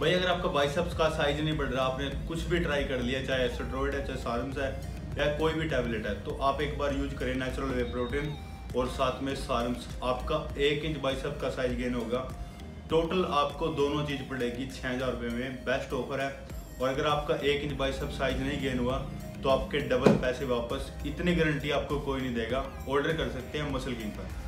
भाई, अगर आपका बाइसेप्स का साइज़ नहीं बढ़ रहा, आपने कुछ भी ट्राई कर लिया, चाहे एस्ट्रोइड है, चाहे सारम्स है, या कोई भी टैबलेट है तो आप एक बार यूज़ करें नेचुरल वे प्रोटीन और साथ में सारम्स आपका एक इंच बाइसेप का साइज़ गेन होगा। टोटल आपको दोनों चीज़ पड़ेगी छः हज़ार रुपये में। बेस्ट ऑफ़र है। और अगर आपका एक इंच बाइसेप साइज़ नहीं गेन हुआ तो आपके डबल पैसे वापस। इतनी गारंटी आपको कोई नहीं देगा। ऑर्डर कर सकते हैं मसल किंग पर।